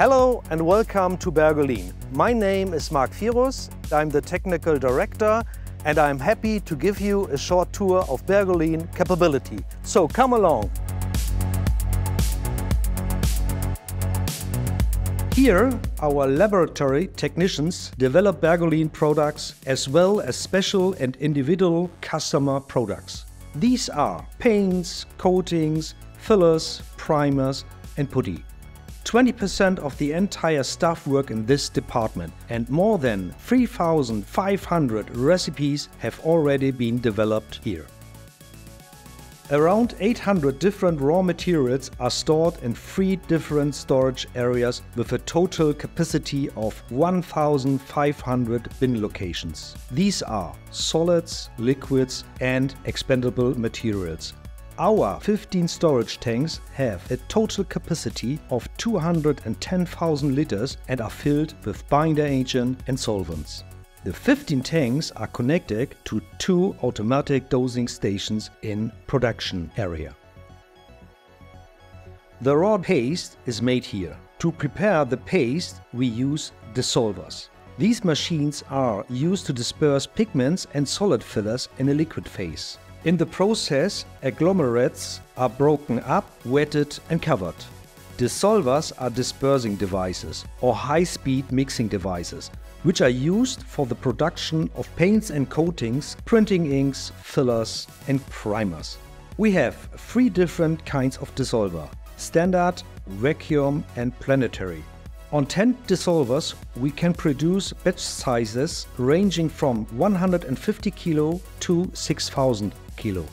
Hello and welcome to Bergolin. My name is Marc Vierus. I'm the technical director and I'm happy to give you a short tour of Bergolin capability. So come along. Here, our laboratory technicians develop Bergolin products as well as special and individual customer products. These are paints, coatings, fillers, primers and putty. 20% of the entire staff work in this department and more than 3,500 recipes have already been developed here. Around 800 different raw materials are stored in three different storage areas with a total capacity of 1,500 bin locations. These are solids, liquids and expendable materials. Our 15 storage tanks have a total capacity of 210,000 liters and are filled with binder agent and solvents. The 15 tanks are connected to two automatic dosing stations in production area. The raw paste is made here. To prepare the paste, we use dissolvers. These machines are used to disperse pigments and solid fillers in a liquid phase. In the process, agglomerates are broken up, wetted and covered. Dissolvers are dispersing devices or high-speed mixing devices which are used for the production of paints and coatings, printing inks, fillers and primers. We have three different kinds of dissolver, standard, vacuum and planetary. On 10 dissolvers we can produce batch sizes ranging from 150 kilo to 6000 kilo.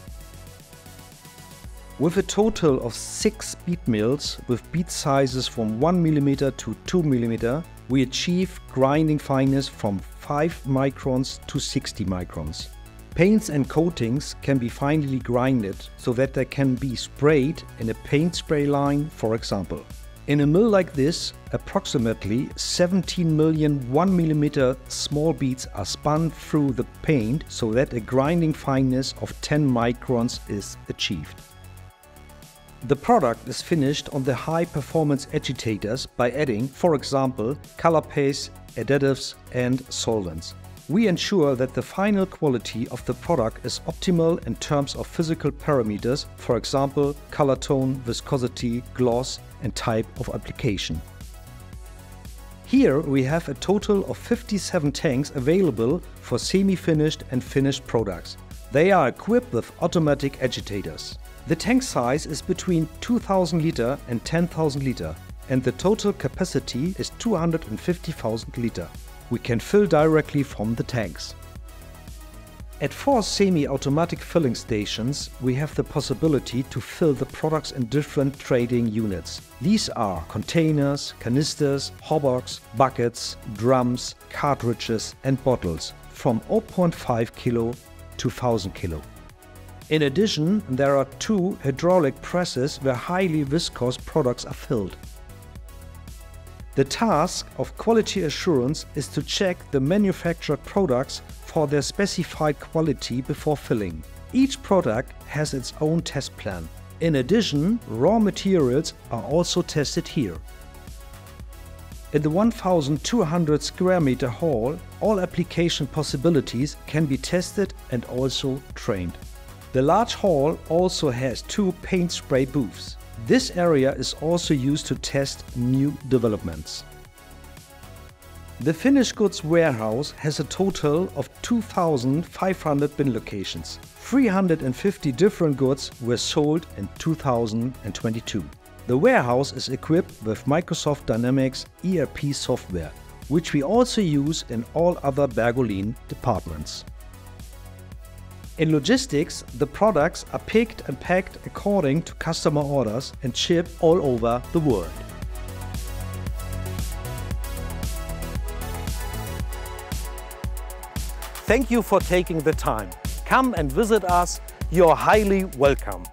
With a total of 6 bead mills with bead sizes from 1 mm to 2 mm, we achieve grinding fineness from 5 microns to 60 microns. Paints and coatings can be finely grinded so that they can be sprayed in a paint spray line, for example. In a mill like this, approximately 17 million 1mm small beads are spun through the paint so that a grinding fineness of 10 microns is achieved. The product is finished on the high-performance agitators by adding, for example, color paste, additives and solvents. We ensure that the final quality of the product is optimal in terms of physical parameters, for example, color tone, viscosity, gloss and type of application. Here we have a total of 57 tanks available for semi-finished and finished products. They are equipped with automatic agitators. The tank size is between 2000 liter and 10,000 liter and the total capacity is 250,000 liter. We can fill directly from the tanks. At four semi-automatic filling stations, we have the possibility to fill the products in different trading units. These are containers, canisters, hobbocks, buckets, drums, cartridges and bottles from 0.5 kilo to 1000 kilo. In addition, there are two hydraulic presses where highly viscous products are filled. The task of quality assurance is to check the manufactured products for their specified quality before filling. Each product has its own test plan. In addition, raw materials are also tested here. In the 1200 square meter hall, all application possibilities can be tested and also trained. The large hall also has two paint spray booths. This area is also used to test new developments. The finished goods warehouse has a total of 2,500 bin locations. 350 different goods were sold in 2022. The warehouse is equipped with Microsoft Dynamics ERP software, which we also use in all other Bergolin departments. In logistics, the products are picked and packed according to customer orders and shipped all over the world. Thank you for taking the time. Come and visit us. You're highly welcome.